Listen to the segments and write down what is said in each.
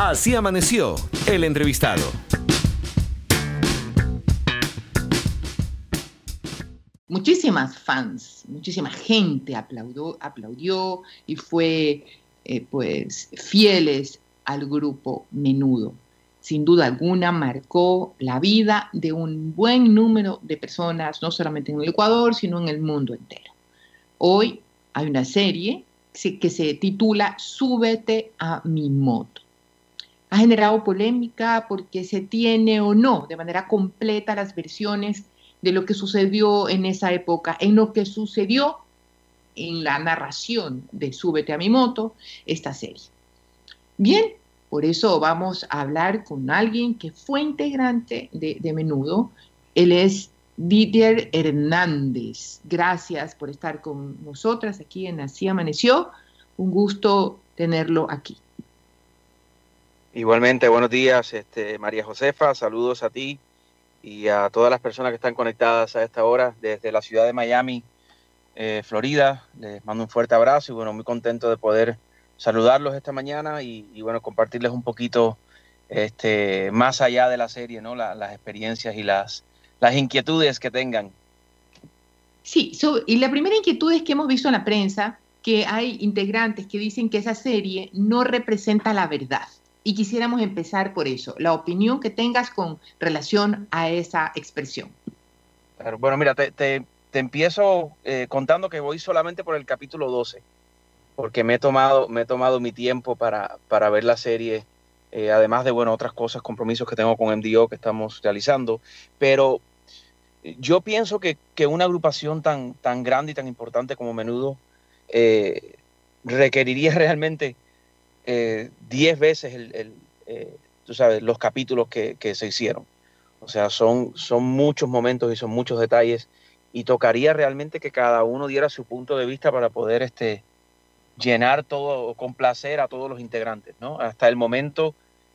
Así amaneció el entrevistado. Muchísimas fans, muchísima gente aplaudió, aplaudió y fue eh, pues fieles al grupo Menudo. Sin duda alguna marcó la vida de un buen número de personas, no solamente en el Ecuador, sino en el mundo entero. Hoy hay una serie que se titula Súbete a mi moto. Ha generado polémica porque se tiene o no de manera completa las versiones de lo que sucedió en esa época, en lo que sucedió en la narración de Súbete a mi moto, esta serie. Bien, por eso vamos a hablar con alguien que fue integrante de, Menudo. Él es Didier Hernández. Gracias por estar con nosotras aquí en Así Amaneció. Un gusto tenerlo aquí. Igualmente, buenos días, este, María Josefa. Saludos a ti y a todas las personas que están conectadas a esta hora desde la ciudad de Miami, eh, Florida. Les mando un fuerte abrazo y bueno, muy contento de poder saludarlos esta mañana y, bueno, compartirles un poquito este, más allá de la serie, ¿no? La, las experiencias y las, las inquietudes que tengan. Sí, y la primera inquietud es que hemos visto en la prensa que hay integrantes que dicen que esa serie no representa la verdad. Y quisiéramos empezar por eso, la opinión que tengas con relación a esa expresión. Bueno, mira, te, te, te empiezo eh, contando que voy solamente por el capítulo 12, porque me he tomado, me he tomado mi tiempo para, para ver la serie, eh, además de, bueno, otras cosas, compromisos que tengo con MDO que estamos realizando, pero yo pienso que, que una agrupación tan, tan grande y tan importante como Menudo eh, requeriría realmente 10 eh, veces el, eh, tú sabes, los capítulos que, que, se hicieron. O sea, son, son muchos momentos y son muchos detalles y tocaría realmente que cada uno diera su punto de vista para poder este, llenar todo, complacer a todos los integrantes, ¿no? Hasta el momento,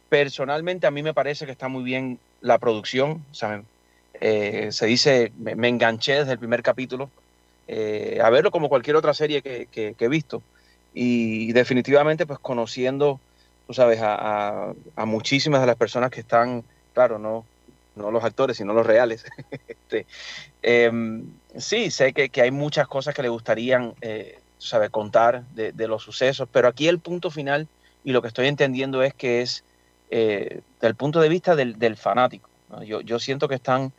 personalmente a mí me parece que está muy bien la producción, ¿saben? Eh, se dice, me, enganché desde el primer capítulo, eh, a verlo como cualquier otra serie que, que, he visto. Y definitivamente, pues conociendo, tú sabes, a, muchísimas de las personas que están, claro, no, no los actores, sino los reales. este, eh, sí, sé que, que, hay muchas cosas que le gustarían, eh, contar de, de, los sucesos, pero aquí el punto final y lo que estoy entendiendo es que es eh, del punto de vista del, del fanático. Yo, yo siento que están,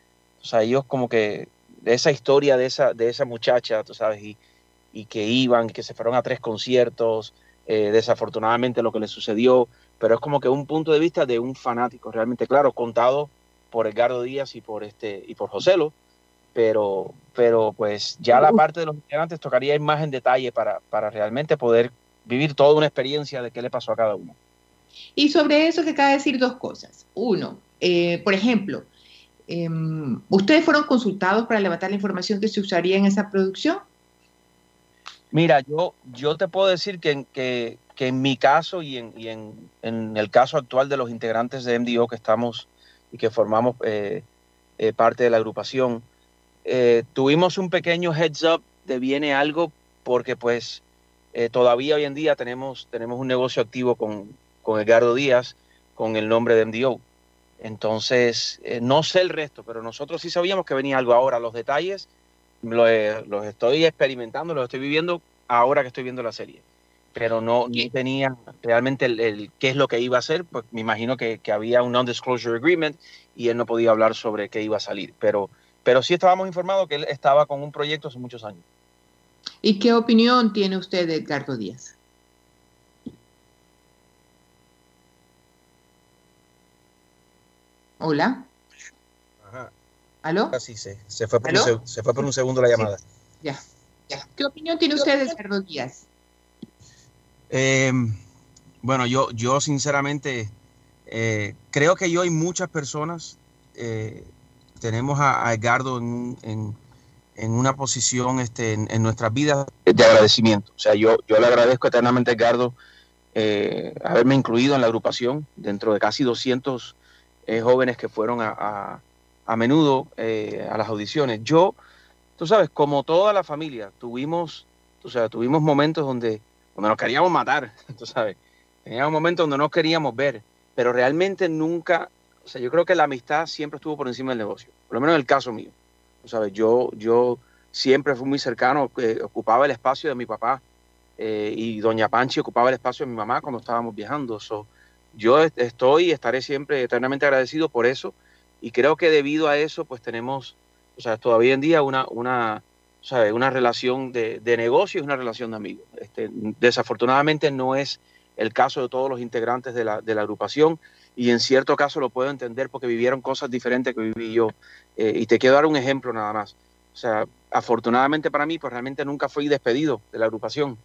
o sea, ellos como que esa historia de esa, de esa muchacha, tú sabes, y, y que iban, que se fueron a tres conciertos, eh, desafortunadamente lo que le sucedió, pero es como que un punto de vista de un fanático, realmente claro, contado por Edgardo Díaz y por este y por Joselo, pero, pero pues ya la parte de los integrantes tocaría ir más en detalle para, para realmente poder vivir toda una experiencia de qué le pasó a cada uno. Y sobre eso que acaba de decir dos cosas. Uno, eh, por ejemplo, eh, ¿ustedes fueron consultados para levantar la información que se usaría en esa producción? Mira, yo, yo te puedo decir que, que, que en mi caso y, en, y en, en, el caso actual de los integrantes de MDO que estamos y que formamos eh, eh, parte de la agrupación, eh, tuvimos un pequeño heads up de viene algo porque pues todavía hoy en día tenemos, tenemos un negocio activo con, con Edgardo Díaz con el nombre de MDO. Entonces, no sé el resto, pero nosotros sí sabíamos que venía algo ahora. Los detalles los, los estoy experimentando, los estoy viviendo ahora que estoy viendo la serie. Pero no, no tenía realmente el, el, qué es lo que iba a hacer, pues me imagino que, que había un non-disclosure agreement y él no podía hablar sobre qué iba a salir. Pero, pero sí estábamos informados que él estaba con un proyecto hace muchos años. ¿Y qué opinión tiene usted de Edgardo Díaz? Hola. ¿Aló? Así se, se, fue por un, se, fue por un segundo la llamada. Sí. Ya, ya. ¿Qué opinión tiene usted de Edgardo Díaz? Eh, bueno, yo, yo sinceramente eh, creo que yo hay muchas personas, eh, tenemos a, a Edgardo en, en, en, una posición este, en, en, nuestras vidas de agradecimiento. O sea, yo, yo le agradezco eternamente a Edgardo eh, haberme incluido en la agrupación dentro de casi 200 eh, jóvenes que fueron a, a, a menudo eh, a las audiciones. Yo, tú sabes, como toda la familia, tuvimos, o sea, tuvimos momentos donde, donde nos queríamos matar, tú sabes. Teníamos momentos donde no queríamos ver. pero realmente nunca, o sea, yo creo que la amistad siempre estuvo por encima del negocio, por lo menos en el caso mío. ¿sabes? Yo, yo siempre fui muy cercano, eh, ocupaba el espacio de mi papá eh, y doña Panchi ocupaba el espacio de mi mamá cuando estábamos viajando. yo estoy y estaré siempre eternamente agradecido por eso y creo que debido a eso pues tenemos, o sea, todavía en día una, una, una relación de, de negocio y una relación de amigos. Este, desafortunadamente no es el caso de todos los integrantes de la, de la, agrupación y en cierto caso lo puedo entender porque vivieron cosas diferentes que viví yo. Eh, y te quiero dar un ejemplo nada más. O sea, afortunadamente para mí, pues realmente nunca fui despedido de la agrupación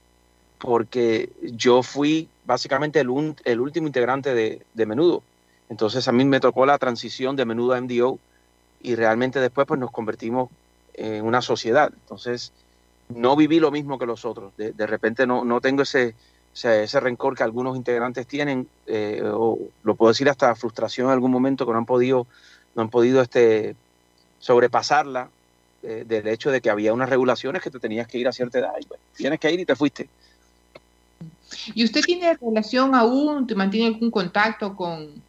porque yo fui básicamente el, el último integrante de, de, Menudo. Entonces a mí me tocó la transición de Menudo a MDO y realmente después pues nos convertimos en una sociedad. Entonces no viví lo mismo que los otros. De, repente no, no tengo ese, ese rencor que algunos integrantes tienen, eh, o lo puedo decir hasta frustración en algún momento que no han podido, no han podido este, sobrepasarla eh, del hecho de que había unas regulaciones que te tenías que ir a cierta edad y tienes que ir y te fuiste. ¿Y usted tiene relación aún, te mantiene algún contacto con,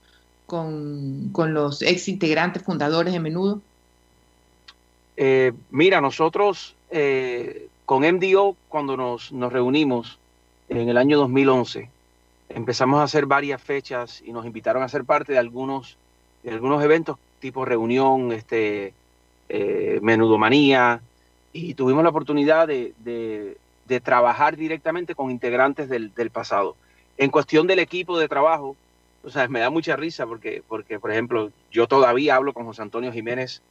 con, con los ex integrantes fundadores de Menudo? Eh, mira, nosotros con MDO, cuando nos, nos reunimos, en el año 2011 empezamos a hacer varias fechas y nos invitaron a ser parte de algunos, de algunos eventos tipo reunión, este, eh, menudomanía, y tuvimos la oportunidad de, de, trabajar directamente con integrantes del, del, pasado. En cuestión del equipo de trabajo, o sea, me da mucha risa porque, porque por ejemplo, yo todavía hablo con José Antonio Jiménez,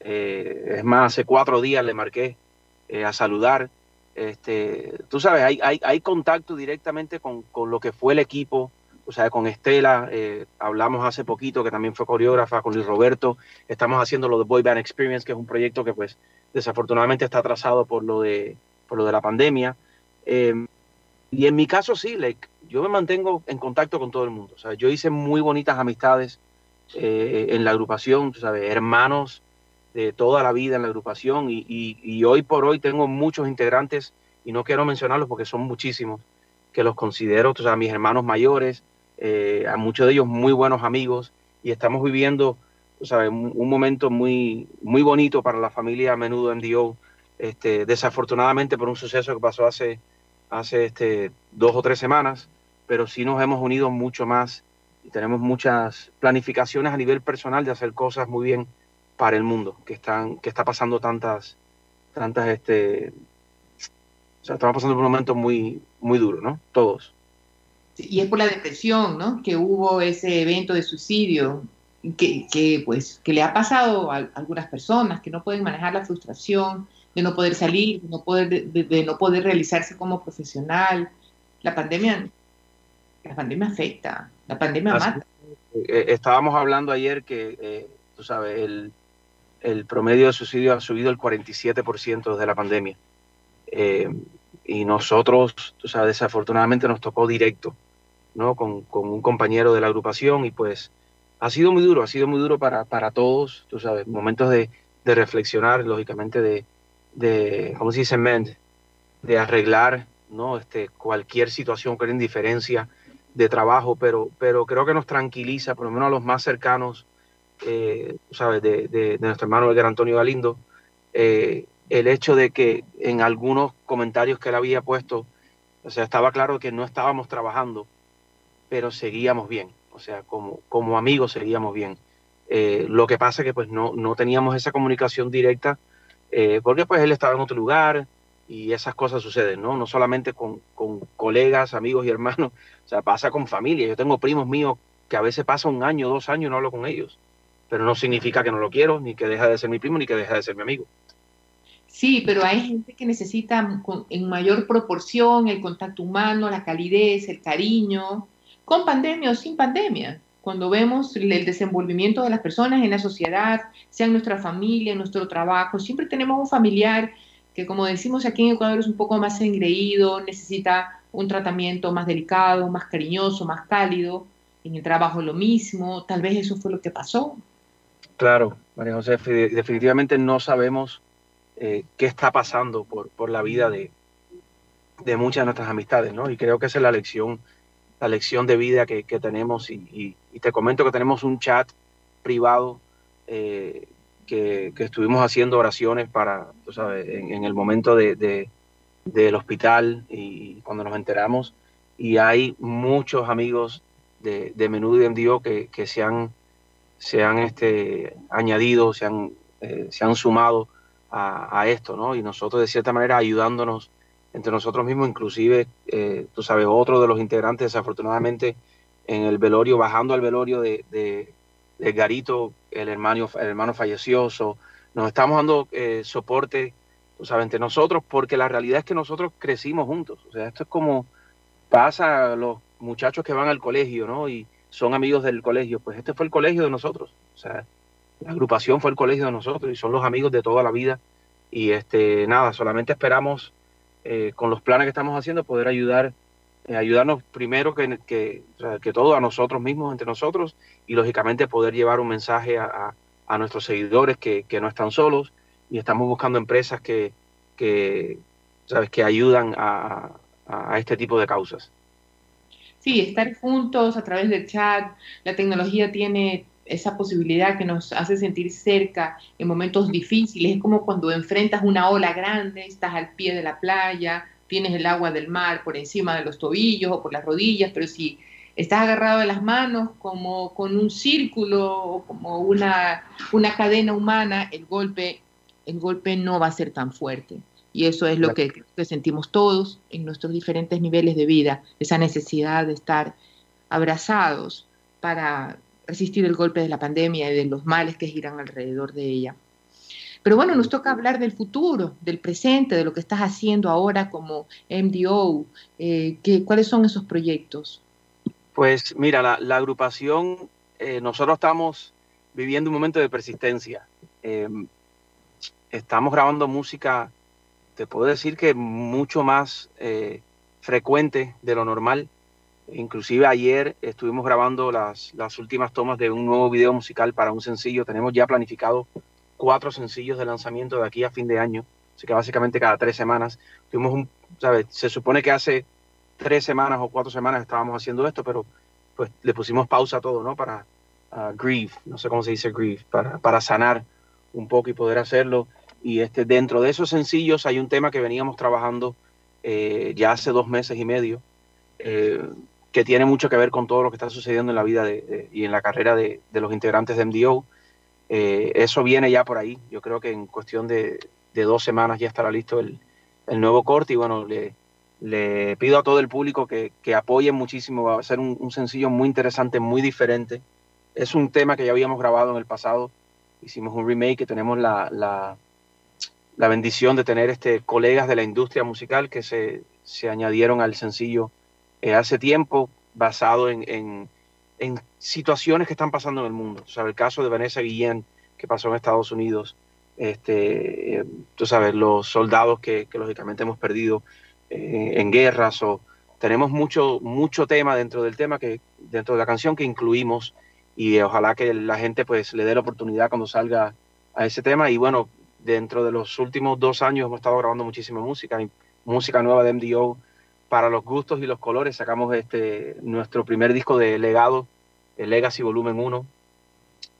eh, es más, hace cuatro días le marqué eh, a saludar, este, tú sabes, hay, hay, hay contacto directamente con, con, lo que fue el equipo, o sea, con Estela, eh, hablamos hace poquito, que también fue coreógrafa, con Luis Roberto, estamos haciendo lo de Boy Band Experience, que es un proyecto que pues desafortunadamente está atrasado por lo de, por lo de la pandemia. Y en mi caso sí, like, yo me mantengo en contacto con todo el mundo, o sea, yo hice muy bonitas amistades eh, en la agrupación, sabes, hermanos, de toda la vida en la agrupación. Y, y, hoy por hoy tengo muchos integrantes y no quiero mencionarlos porque son muchísimos que los considero, o sea, mis hermanos mayores, eh, a muchos de ellos muy buenos amigos. Y estamos viviendo sea, un, momento muy, muy bonito para la familia a menudo MDO, este, desafortunadamente por un suceso que pasó hace, hace este, dos o tres semanas, pero sí nos hemos unido mucho más y tenemos muchas planificaciones a nivel personal de hacer cosas muy bien para el mundo, que están, que está pasando tantas, tantas, este, o sea, estamos pasando un momento muy, muy duro, ¿no? Todos. Y es por la depresión, ¿no? Que hubo ese evento de suicidio que, que, pues, que le ha pasado a algunas personas que no pueden manejar la frustración de no poder salir, de no poder, de, de no poder realizarse como profesional. La pandemia, la pandemia afecta, la pandemia mata. Eh, estábamos hablando ayer que, eh, tú sabes, el, el promedio de suicidio ha subido el 47% desde la pandemia. Eh, y nosotros, o sea, desafortunadamente nos tocó directo, ¿no? Con, con, un compañero de la agrupación y pues ha sido muy duro, ha sido muy duro para, para todos, tú sabes, momentos de, de reflexionar, lógicamente, de, de, ¿cómo se dice? Mend, de arreglar, ¿no? Este, cualquier situación, cualquier indiferencia de trabajo, pero, pero creo que nos tranquiliza, por lo menos a los más cercanos, eh, ¿sabes? De, de, nuestro hermano Edgar Antonio Galindo, eh, el hecho de que en algunos comentarios que él había puesto, o sea, estaba claro que no estábamos trabajando, pero seguíamos bien, o sea, como, como amigos seguíamos bien. Eh, lo que pasa que pues no, no teníamos esa comunicación directa, eh, porque pues él estaba en otro lugar y esas cosas suceden, ¿no? No solamente con, con colegas, amigos y hermanos, o sea, pasa con familia. Yo tengo primos míos que a veces pasa un año, dos años y no hablo con ellos pero no significa que no lo quiero, ni que deja de ser mi primo, ni que deja de ser mi amigo. Sí, pero hay gente que necesita en mayor proporción el contacto humano, la calidez, el cariño, con pandemia o sin pandemia. Cuando vemos el desenvolvimiento de las personas en la sociedad, sea en nuestra familia, en nuestro trabajo, siempre tenemos un familiar que, como decimos aquí en Ecuador, es un poco más engreído, necesita un tratamiento más delicado, más cariñoso, más cálido. En el trabajo lo mismo, tal vez eso fue lo que pasó. Claro, María José, definitivamente no sabemos eh, qué está pasando por, por la vida de, de, muchas de nuestras amistades, ¿no? Y creo que esa es la lección la lección de vida que, tenemos y, te comento que tenemos un chat privado eh, que, estuvimos haciendo oraciones para, tú sabes, en, el momento de, del hospital y cuando nos enteramos y hay muchos amigos de, de Menudo y MDO que, que se han, se han este, añadido, se han, eh, se han sumado a, a, esto, ¿no? Y nosotros de cierta manera ayudándonos entre nosotros mismos, inclusive, eh, tú sabes, otro de los integrantes desafortunadamente en el velorio, bajando al velorio de, de, Garito, el hermano, el hermano falleció, nos estamos dando eh, soporte, tú sabes, entre nosotros, porque la realidad es que nosotros crecimos juntos, o sea, esto es como pasa a los muchachos que van al colegio, ¿no? Y son amigos del colegio, pues este fue el colegio de nosotros, o sea, la agrupación fue el colegio de nosotros y son los amigos de toda la vida. Y este, nada, solamente esperamos eh, con los planes que estamos haciendo, poder ayudar, eh, ayudarnos primero que, que, que, todo a nosotros mismos, entre nosotros, y lógicamente poder llevar un mensaje a, a, nuestros seguidores que, que, no están solos y estamos buscando empresas que, que, ¿sabes? que ayudan a, a este tipo de causas. Sí, estar juntos a través del chat, la tecnología tiene esa posibilidad que nos hace sentir cerca en momentos difíciles. Es como cuando enfrentas una ola grande, estás al pie de la playa, tienes el agua del mar por encima de los tobillos o por las rodillas, pero si estás agarrado de las manos como con un círculo o como una, una cadena humana, el golpe, el golpe no va a ser tan fuerte. Y eso es lo que, que sentimos todos en nuestros diferentes niveles de vida, esa necesidad de estar abrazados para resistir el golpe de la pandemia y de los males que giran alrededor de ella. Pero bueno, nos toca hablar del futuro, del presente, de lo que estás haciendo ahora como MDO. Eh, ¿Cuáles son esos proyectos? Pues mira, la, agrupación, eh, nosotros estamos viviendo un momento de persistencia. Em, estamos grabando música, te puedo decir que mucho más eh, frecuente de lo normal. Inclusive ayer estuvimos grabando las, las últimas tomas de un nuevo video musical para un sencillo. Tenemos ya planificado cuatro sencillos de lanzamiento de aquí a fin de año. Así que básicamente cada tres semanas. Tuvimos un, ¿sabes? Se supone que hace tres semanas o cuatro semanas estábamos haciendo esto, pero pues le pusimos pausa a todo, ¿no? Para uh, grieve, no sé cómo se dice grieve, para, para sanar un poco y poder hacerlo. Y este, dentro de esos sencillos hay un tema que veníamos trabajando eh, ya hace dos meses y medio, eh, que tiene mucho que ver con todo lo que está sucediendo en la vida y en la carrera de, los integrantes de MDO. Eh, eso viene ya por ahí. Yo creo que en cuestión de, dos semanas ya estará listo el, nuevo corte y bueno, le, pido a todo el público que, que apoyen muchísimo. Va a ser un, sencillo muy interesante, muy diferente. Es un tema que ya habíamos grabado en el pasado. Hicimos un remake y tenemos la, la, la bendición de tener este, colegas de la industria musical que se, se añadieron al sencillo eh, hace tiempo basado en, en, situaciones que están pasando en el mundo. O sea, el caso de Vanessa Guillén que pasó en Estados Unidos, este, eh, tú sabes, los soldados que, que lógicamente hemos perdido eh, en guerras o tenemos mucho, mucho tema dentro del tema que, dentro de la canción que incluimos y ojalá que la gente pues le dé la oportunidad cuando salga a ese tema y bueno, dentro de los últimos dos años hemos estado grabando muchísima música, música nueva de MDO, para los gustos y los colores sacamos este nuestro primer disco de legado, el Legacy Volumen 1,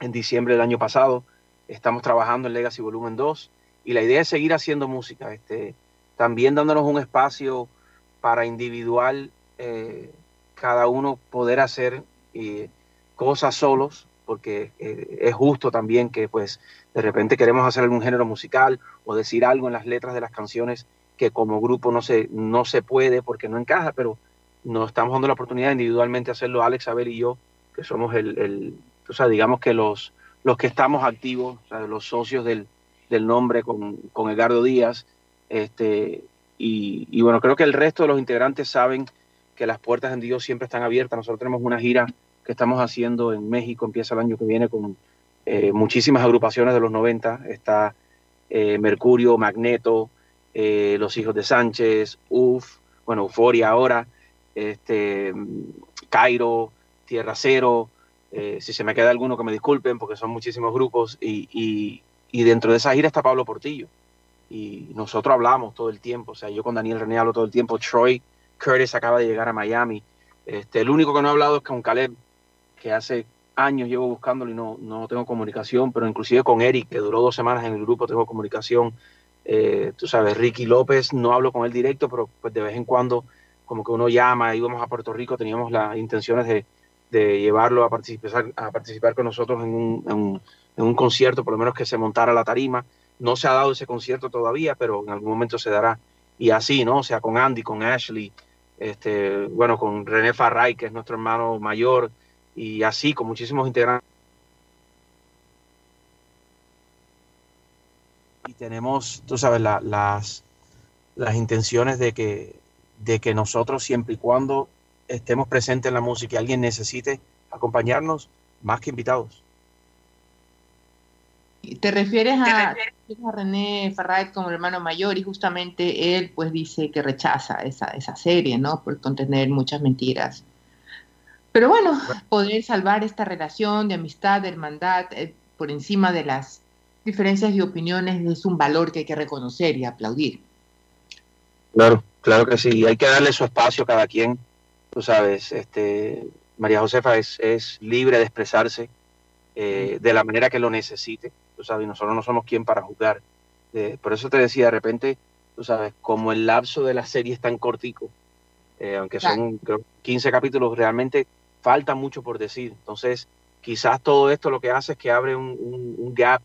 en diciembre del año pasado. Estamos trabajando en Legacy Volumen 2 y la idea es seguir haciendo música, este, también dándonos un espacio para individual, eh, cada uno poder hacer eh, cosas solos, porque eh, es justo también que pues de repente queremos hacer algún género musical o decir algo en las letras de las canciones que como grupo no se, no se puede porque no encaja, pero nos estamos dando la oportunidad de individualmente hacerlo Alex, Abel y yo, que somos el, el o sea, digamos que los, los que estamos activos, los socios del, del nombre con, con, Edgardo Díaz, este, y, y, bueno, creo que el resto de los integrantes saben que las puertas en Dios siempre están abiertas. Nosotros tenemos una gira que estamos haciendo en México, empieza el año que viene con eh, muchísimas agrupaciones de los 90, está eh, Mercurio, Magneto, eh, Los Hijos de Sánchez, UF, bueno, Euforia ahora, este, Cairo, Tierra Cero, eh, si se me queda alguno que me disculpen porque son muchísimos grupos y, y, dentro de esa gira está Pablo Portillo y nosotros hablamos todo el tiempo, o sea, yo con Daniel René hablo todo el tiempo, Troy Curtis acaba de llegar a Miami, Este, el único que no he hablado es con Caleb, que hace años llevo buscándolo y no, no tengo comunicación, pero inclusive con Eric, que duró dos semanas en el grupo, tengo comunicación. Eh, tú sabes, Ricky López, no hablo con él directo, pero pues de vez en cuando como que uno llama, íbamos a Puerto Rico, teníamos las intenciones de, de llevarlo a participar, a participar con nosotros en un, en, un, en un, concierto, por lo menos que se montara la tarima. No se ha dado ese concierto todavía, pero en algún momento se dará. Y así, ¿no? O sea, con Andy, con Ashley, este, bueno, con René Farray, que es nuestro hermano mayor, y así con muchísimos integrantes. Y tenemos, tú sabes, la, las, las intenciones de que, de que nosotros, siempre y cuando estemos presentes en la música y alguien necesite acompañarnos, más que invitados. ¿Te refieres a, a René Farray como hermano mayor y justamente él pues dice que rechaza esa, esa serie, ¿no? Por contener muchas mentiras. Pero bueno, poder salvar esta relación de amistad, de hermandad, eh, por encima de las diferencias de opiniones es un valor que hay que reconocer y aplaudir. Claro, claro que sí. Hay que darle su espacio a cada quien. Tú sabes, este, María Josefa es, es libre de expresarse eh, de la manera que lo necesite. Tú sabes, nosotros no somos quien para juzgar. Eh, por eso te decía, de repente, tú sabes, como el lapso de la serie es tan cortico, eh, aunque son creo, 15 capítulos, realmente falta mucho por decir. Entonces, quizás todo esto lo que hace es que abre un, un, un gap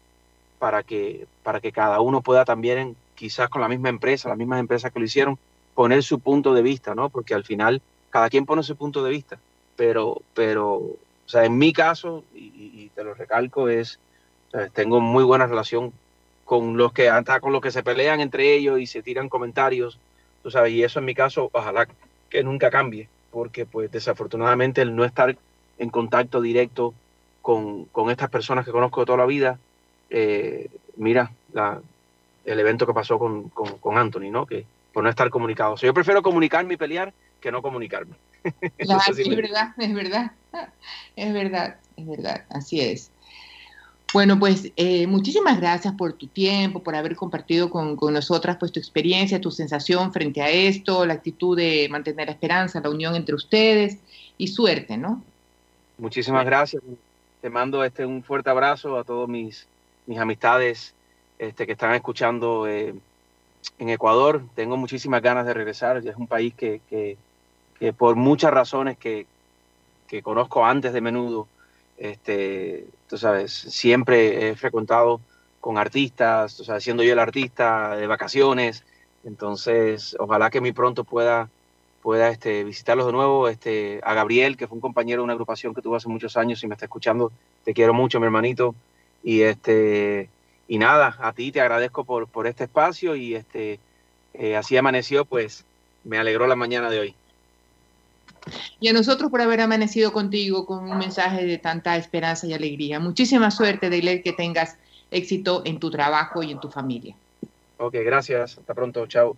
para que, para que cada uno pueda también, quizás con la misma empresa, las mismas empresas que lo hicieron, poner su punto de vista, ¿no? Porque al final cada quien pone su punto de vista, pero, pero o sea, en mi caso, y, te lo recalco, es, sea, tengo muy buena relación con los que hasta con los que se pelean entre ellos y se tiran comentarios, tú sabes, y eso en mi caso, ojalá que nunca cambie, porque pues desafortunadamente el no estar en contacto directo con, con estas personas que conozco toda la vida, eh, mira la, el evento que pasó con, con, con, Anthony, ¿no? Que por no estar comunicado. O sea, yo prefiero comunicarme y pelear que no comunicarme. Claro, es verdad, es verdad, es verdad, es verdad, así es. Bueno, pues eh, muchísimas gracias por tu tiempo, por haber compartido con, con, nosotras pues, tu experiencia, tu sensación frente a esto, la actitud de mantener la esperanza, la unión entre ustedes y suerte, ¿no? Muchísimas gracias. Te mando este, un fuerte abrazo a todos mis, mis amistades este, que están escuchando eh, en Ecuador. Tengo muchísimas ganas de regresar. Es un país que, que, por muchas razones que, que conozco antes de menudo, este, tú sabes, siempre he frecuentado con artistas, tú sabes, siendo yo el artista de vacaciones, entonces ojalá que muy pronto pueda, pueda este, visitarlos de nuevo, este, a Gabriel, que fue un compañero de una agrupación que tuve hace muchos años y me está escuchando, te quiero mucho, mi hermanito, y este, y nada, a ti te agradezco por, por este espacio y este, eh, así amaneció, pues me alegró la mañana de hoy. Y a nosotros por haber amanecido contigo con un mensaje de tanta esperanza y alegría. Muchísima suerte, Deilel, que tengas éxito en tu trabajo y en tu familia. Ok, gracias. Hasta pronto. Chao.